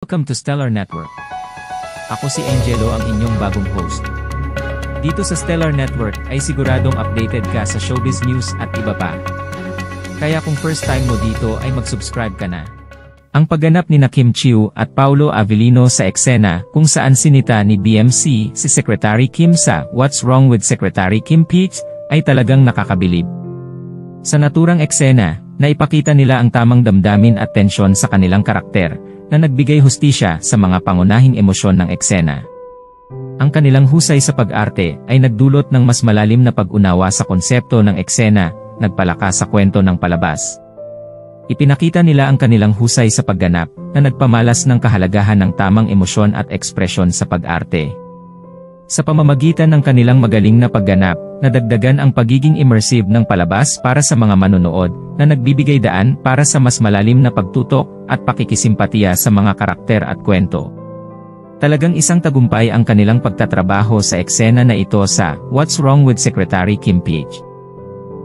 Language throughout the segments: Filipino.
Welcome to Stellar Network. Ako si Angelo ang inyong bagong host. Dito sa Stellar Network ay siguradong updated ka sa showbiz news at iba pa. Kaya kung first time mo dito ay mag-subscribe ka na. Ang pagganap ni na Kim Chiu at Paulo Avellino sa eksena kung saan sinita ni BMC si Secretary Kim sa What's Wrong with Secretary Kim Peach ay talagang nakakabilib. Sa naturang eksena, naipakita nila ang tamang damdamin at tensyon sa kanilang karakter, na nagbigay hustisya sa mga pangunahing emosyon ng eksena. Ang kanilang husay sa pag-arte ay nagdulot ng mas malalim na pag-unawa sa konsepto ng eksena, nagpalakas sa kwento ng palabas. Ipinakita nila ang kanilang husay sa pagganap, na nagpamalas ng kahalagahan ng tamang emosyon at ekspresyon sa pag-arte. Sa pamamagitan ng kanilang magaling na pagganap, nadagdagan ang pagiging immersive ng palabas para sa mga manonood, na nagbibigay daan para sa mas malalim na pagtutok at pakikisimpatiya sa mga karakter at kwento. Talagang isang tagumpay ang kanilang pagtatrabaho sa eksena na ito sa What's Wrong with Secretary Kim Peach.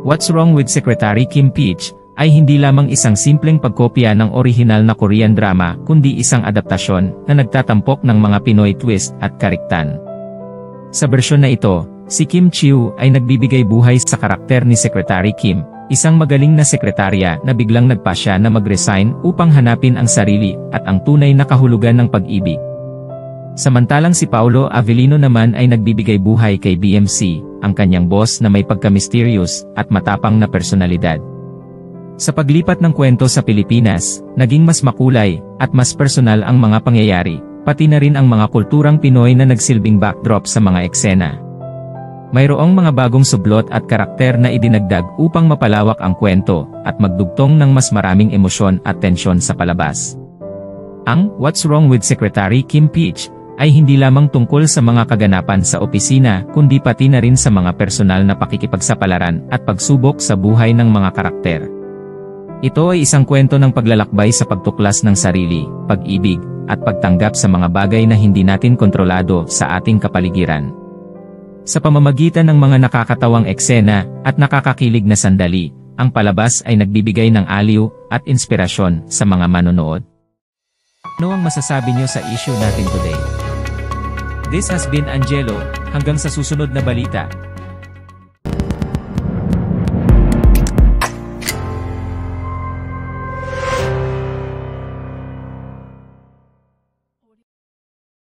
What's Wrong with Secretary Kim Peach ay hindi lamang isang simpleng pagkopya ng orihinal na Korean drama kundi isang adaptasyon na nagtatampok ng mga Pinoy twist at kariktan. Sa bersyon na ito, si Kim Chiu ay nagbibigay buhay sa karakter ni Secretary Kim, isang magaling na sekretarya na biglang nagpasya na mag-resign upang hanapin ang sarili at ang tunay na kahulugan ng pag-ibig. Samantalang si Paulo Avellino naman ay nagbibigay buhay kay BMC, ang kanyang boss na may pagka-mysterious at matapang na personalidad. Sa paglipat ng kwento sa Pilipinas, naging mas makulay at mas personal ang mga pangyayari, pati na rin ang mga kulturang Pinoy na nagsilbing backdrop sa mga eksena. Mayroong mga bagong sublot at karakter na idinagdag upang mapalawak ang kwento at magdugtong ng mas maraming emosyon at tensyon sa palabas. Ang What's Wrong with Secretary Kim Peach ay hindi lamang tungkol sa mga kaganapan sa opisina kundi pati na rin sa mga personal na pakikipagsapalaran at pagsubok sa buhay ng mga karakter. Ito ay isang kwento ng paglalakbay sa pagtuklas ng sarili, pag-ibig, at pagtanggap sa mga bagay na hindi natin kontrolado sa ating kapaligiran. Sa pamamagitan ng mga nakakatawang eksena at nakakakilig na sandali, ang palabas ay nagbibigay ng aliw at inspirasyon sa mga manonood. Ano ang masasabi niyo sa issue natin today? This has been Angelo, hanggang sa susunod na balita.